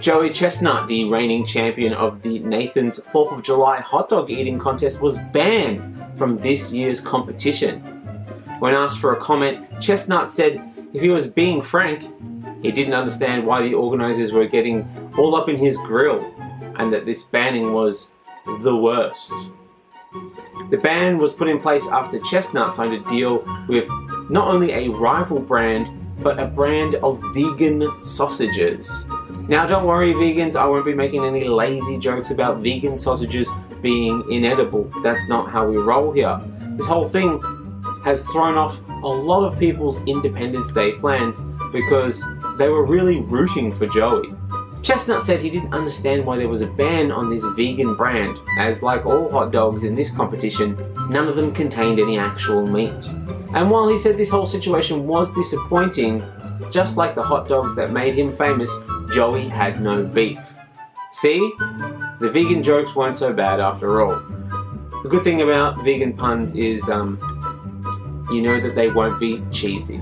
Joey Chestnut, the reigning champion of the Nathan's 4th of July hot dog eating contest, was banned from this year's competition. When asked for a comment, Chestnut said if he was being frank, he didn't understand why the organisers were getting all up in his grill and that this banning was the worst. The ban was put in place after Chestnut signed a deal with not only a rival brand, but a brand of vegan sausages. Now, don't worry, vegans, I won't be making any lazy jokes about vegan sausages being inedible. That's not how we roll here. This whole thing has thrown off a lot of people's Independence Day plans because they were really rooting for Joey. Chestnut said he didn't understand why there was a ban on this vegan brand, as like all hot dogs in this competition, none of them contained any actual meat. And while he said this whole situation was disappointing, just like the hot dogs that made him famous, Joey had no beef. See? The vegan jokes weren't so bad after all. The good thing about vegan puns is um, you know that they won't be cheesy.